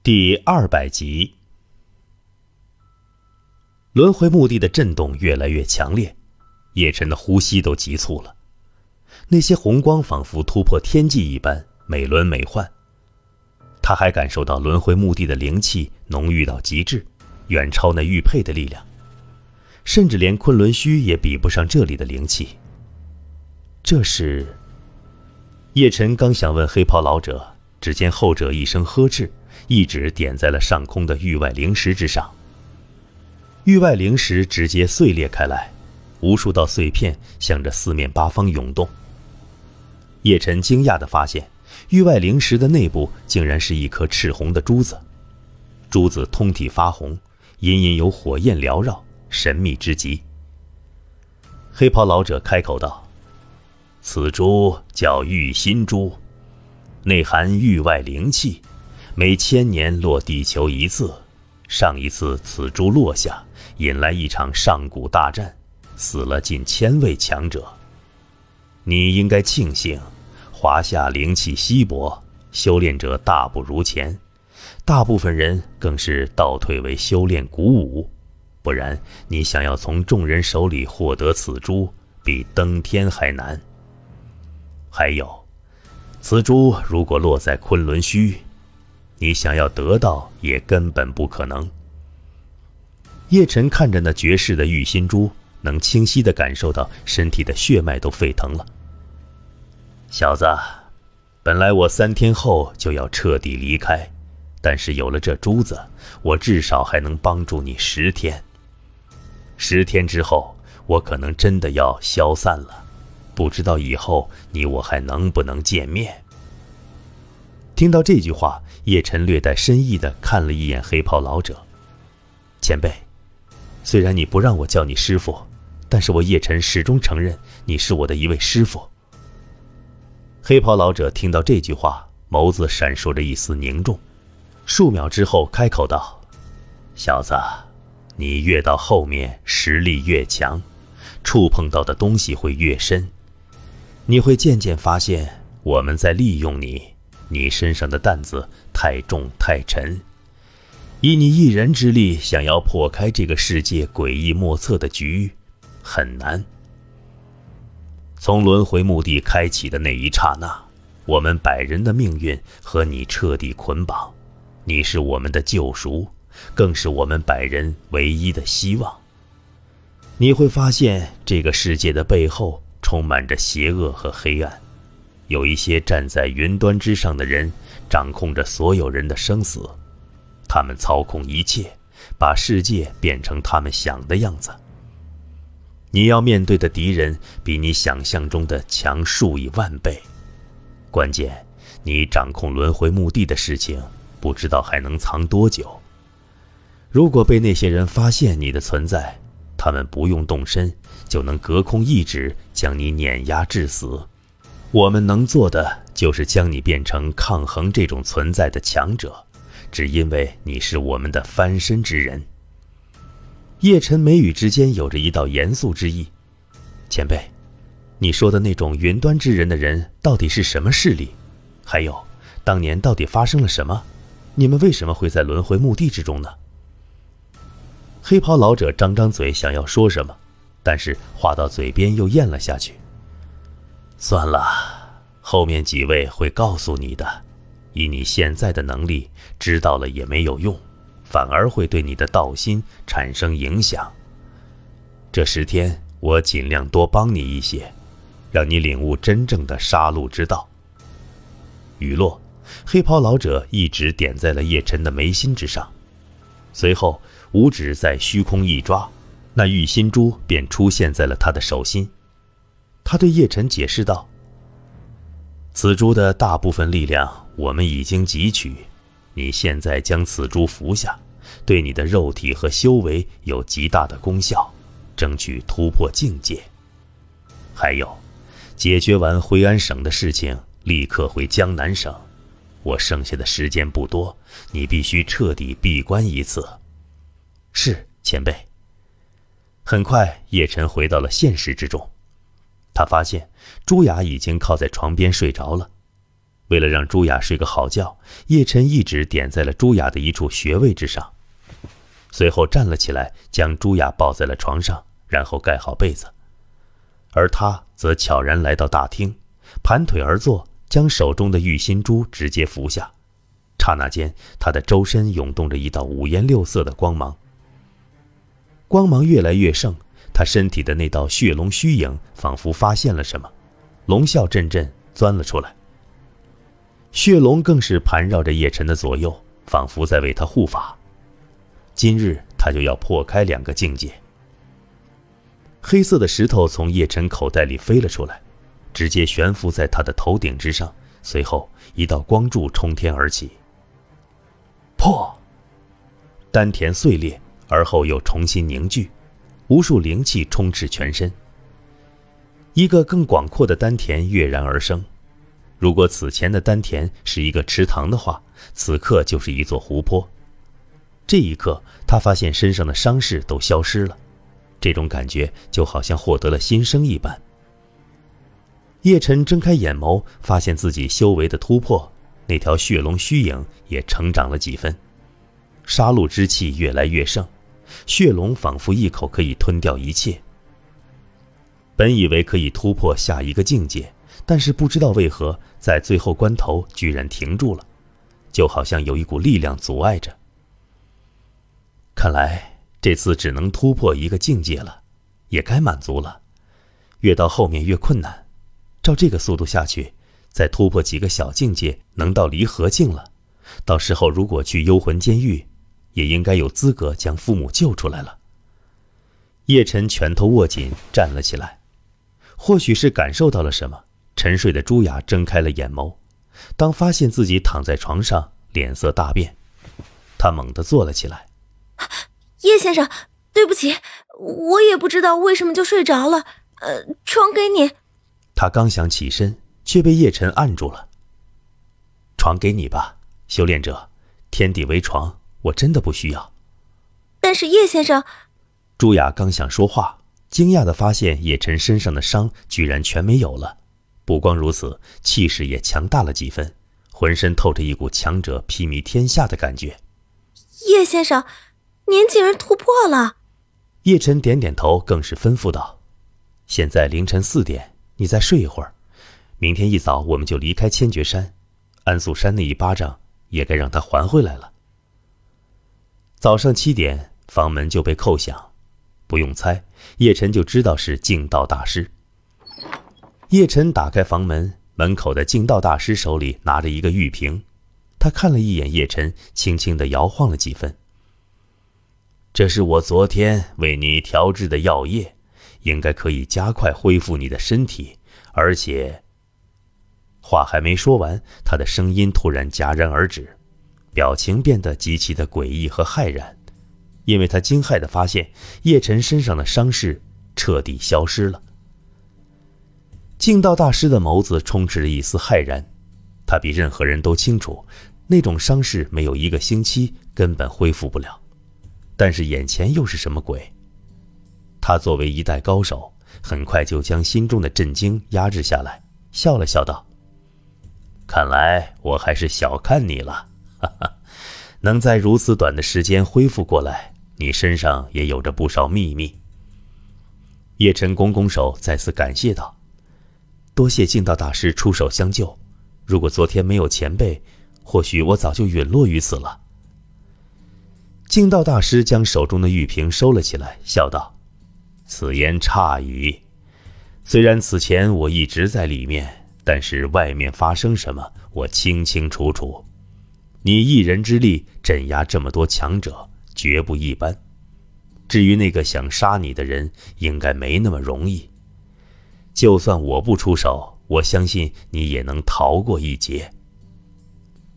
第二百集，轮回墓地的震动越来越强烈，叶晨的呼吸都急促了。那些红光仿佛突破天际一般，美轮美奂。他还感受到轮回墓地的灵气浓郁到极致，远超那玉佩的力量，甚至连昆仑虚也比不上这里的灵气。这是叶晨刚想问黑袍老者，只见后者一声呵斥。一指点在了上空的域外灵石之上，域外灵石直接碎裂开来，无数道碎片向着四面八方涌动。叶晨惊讶地发现，域外灵石的内部竟然是一颗赤红的珠子，珠子通体发红，隐隐有火焰缭绕，神秘之极。黑袍老者开口道：“此珠叫玉心珠，内含域外灵气。”每千年落地球一次，上一次此珠落下，引来一场上古大战，死了近千位强者。你应该庆幸，华夏灵气稀薄，修炼者大不如前，大部分人更是倒退为修炼古武，不然你想要从众人手里获得此珠，比登天还难。还有，此珠如果落在昆仑虚。你想要得到也根本不可能。叶晨看着那绝世的玉心珠，能清晰的感受到身体的血脉都沸腾了。小子，本来我三天后就要彻底离开，但是有了这珠子，我至少还能帮助你十天。十天之后，我可能真的要消散了，不知道以后你我还能不能见面。听到这句话，叶晨略带深意的看了一眼黑袍老者。前辈，虽然你不让我叫你师傅，但是我叶晨始终承认你是我的一位师傅。黑袍老者听到这句话，眸子闪烁着一丝凝重，数秒之后开口道：“小子，你越到后面实力越强，触碰到的东西会越深，你会渐渐发现我们在利用你。”你身上的担子太重太沉，以你一人之力想要破开这个世界诡异莫测的局，很难。从轮回墓地开启的那一刹那，我们百人的命运和你彻底捆绑，你是我们的救赎，更是我们百人唯一的希望。你会发现，这个世界的背后充满着邪恶和黑暗。有一些站在云端之上的人，掌控着所有人的生死，他们操控一切，把世界变成他们想的样子。你要面对的敌人比你想象中的强数以万倍，关键，你掌控轮回墓地的事情，不知道还能藏多久。如果被那些人发现你的存在，他们不用动身，就能隔空一指将你碾压致死。我们能做的就是将你变成抗衡这种存在的强者，只因为你是我们的翻身之人。叶晨眉宇之间有着一道严肃之意。前辈，你说的那种云端之人的人到底是什么势力？还有，当年到底发生了什么？你们为什么会在轮回墓地之中呢？黑袍老者张张嘴想要说什么，但是话到嘴边又咽了下去。算了，后面几位会告诉你的。以你现在的能力，知道了也没有用，反而会对你的道心产生影响。这十天，我尽量多帮你一些，让你领悟真正的杀戮之道。雨落，黑袍老者一指点在了叶晨的眉心之上，随后五指在虚空一抓，那玉心珠便出现在了他的手心。他对叶晨解释道：“此珠的大部分力量我们已经汲取，你现在将此珠服下，对你的肉体和修为有极大的功效，争取突破境界。还有，解决完灰安省的事情，立刻回江南省。我剩下的时间不多，你必须彻底闭关一次。”是前辈。很快，叶晨回到了现实之中。他发现朱雅已经靠在床边睡着了，为了让朱雅睡个好觉，叶辰一指点在了朱雅的一处穴位之上，随后站了起来，将朱雅抱在了床上，然后盖好被子，而他则悄然来到大厅，盘腿而坐，将手中的玉心珠直接服下。刹那间，他的周身涌动着一道五颜六色的光芒，光芒越来越盛，他身体的那道血龙虚影仿佛发现了什么，龙啸阵阵钻了出来。血龙更是盘绕着叶晨的左右，仿佛在为他护法。今日他就要破开两个境界。黑色的石头从叶晨口袋里飞了出来，直接悬浮在他的头顶之上。随后，一道光柱冲天而起。破！丹田碎裂，而后又重新凝聚，无数灵气充斥全身。一个更广阔的丹田跃然而生。如果此前的丹田是一个池塘的话，此刻就是一座湖泊。这一刻，他发现身上的伤势都消失了，这种感觉就好像获得了新生一般。叶晨睁开眼眸，发现自己修为的突破，那条血龙虚影也成长了几分，杀戮之气越来越盛，血龙仿佛一口可以吞掉一切。本以为可以突破下一个境界。但是不知道为何，在最后关头居然停住了，就好像有一股力量阻碍着。看来这次只能突破一个境界了，也该满足了。越到后面越困难，照这个速度下去，再突破几个小境界，能到离合境了。到时候如果去幽魂监狱，也应该有资格将父母救出来了。叶晨拳头握紧，站了起来，或许是感受到了什么。沉睡的朱雅睁开了眼眸，当发现自己躺在床上，脸色大变，她猛地坐了起来。叶先生，对不起，我也不知道为什么就睡着了。呃，床给你。他刚想起身，却被叶晨按住了。床给你吧，修炼者，天地为床，我真的不需要。但是叶先生，朱雅刚想说话，惊讶的发现叶晨身上的伤居然全没有了。不光如此，气势也强大了几分，浑身透着一股强者披靡天下的感觉。叶先生，您竟然突破了！叶晨点点头，更是吩咐道：“现在凌晨四点，你再睡一会儿，明天一早我们就离开千绝山，安素山那一巴掌也该让他还回来了。”早上七点，房门就被叩响，不用猜，叶晨就知道是净道大师。叶晨打开房门，门口的净道大师手里拿着一个玉瓶，他看了一眼叶晨，轻轻的摇晃了几分。这是我昨天为你调制的药液，应该可以加快恢复你的身体。而且，话还没说完，他的声音突然戛然而止，表情变得极其的诡异和骇然，因为他惊骇的发现叶晨身上的伤势彻底消失了。净道大师的眸子充斥着一丝骇然，他比任何人都清楚，那种伤势没有一个星期根本恢复不了。但是眼前又是什么鬼？他作为一代高手，很快就将心中的震惊压制下来，笑了笑道：“看来我还是小看你了，哈哈，能在如此短的时间恢复过来，你身上也有着不少秘密。”叶晨拱拱手，再次感谢道。多谢净道大师出手相救，如果昨天没有前辈，或许我早就陨落于此了。净道大师将手中的玉瓶收了起来，笑道：“此言差矣。虽然此前我一直在里面，但是外面发生什么，我清清楚楚。你一人之力镇压这么多强者，绝不一般。至于那个想杀你的人，应该没那么容易。”就算我不出手，我相信你也能逃过一劫。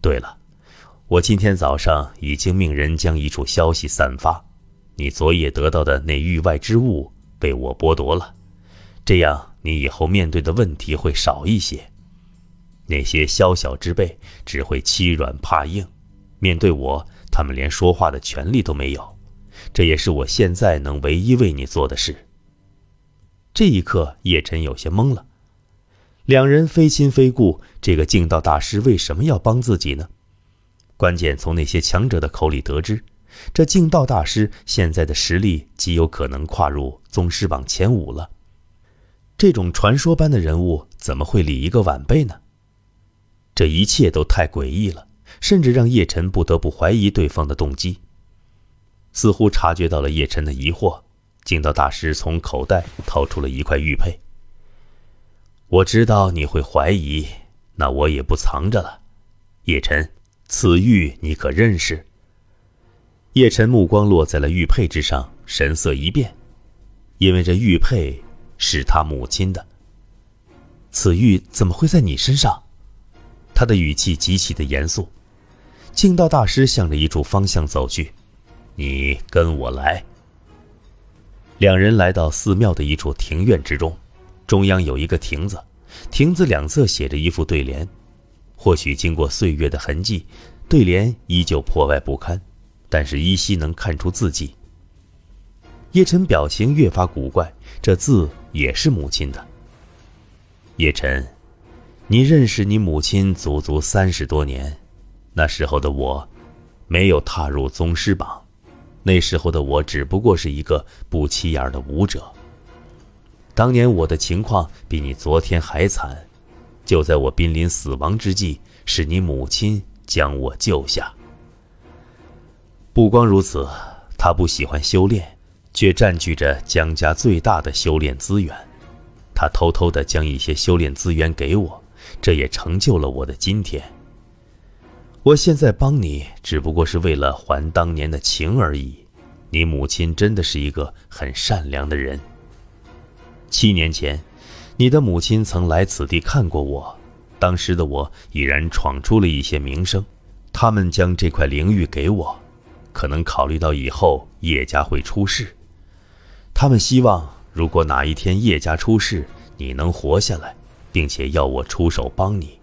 对了，我今天早上已经命人将一处消息散发，你昨夜得到的那域外之物被我剥夺了，这样你以后面对的问题会少一些。那些宵小之辈只会欺软怕硬，面对我，他们连说话的权利都没有。这也是我现在能唯一为你做的事。这一刻，叶辰有些懵了。两人非亲非故，这个净道大师为什么要帮自己呢？关键从那些强者的口里得知，这净道大师现在的实力极有可能跨入宗师榜前五了。这种传说般的人物怎么会理一个晚辈呢？这一切都太诡异了，甚至让叶晨不得不怀疑对方的动机。似乎察觉到了叶晨的疑惑，净道大师从口袋掏出了一块玉佩。我知道你会怀疑，那我也不藏着了。叶晨，此玉你可认识？叶晨目光落在了玉佩之上，神色一变，因为这玉佩是他母亲的。此玉怎么会在你身上？他的语气极其的严肃。净道大师向着一处方向走去。你跟我来。两人来到寺庙的一处庭院之中，中央有一个亭子，亭子两侧写着一副对联。或许经过岁月的痕迹，对联依旧破败不堪，但是依稀能看出字迹。叶晨表情越发古怪，这字也是母亲的。叶晨，你认识你母亲足足三十多年，那时候的我，没有踏入宗师榜。那时候的我只不过是一个不起眼的武者。当年我的情况比你昨天还惨，就在我濒临死亡之际，是你母亲将我救下。不光如此，她不喜欢修炼，却占据着江家最大的修炼资源。她偷偷的将一些修炼资源给我，这也成就了我的今天。我现在帮你，只不过是为了还当年的情而已。你母亲真的是一个很善良的人。七年前，你的母亲曾来此地看过我，当时的我已然闯出了一些名声，他们将这块灵玉给我，可能考虑到以后叶家会出事，他们希望如果哪一天叶家出事，你能活下来，并且要我出手帮你。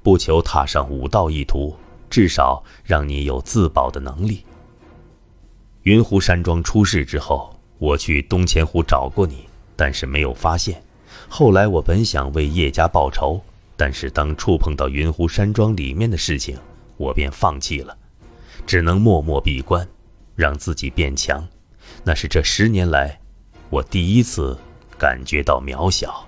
不求踏上武道一途，至少让你有自保的能力。云湖山庄出事之后，我去东钱湖找过你，但是没有发现。后来我本想为叶家报仇，但是当触碰到云湖山庄里面的事情，我便放弃了，只能默默闭关，让自己变强。那是这十年来，我第一次感觉到渺小。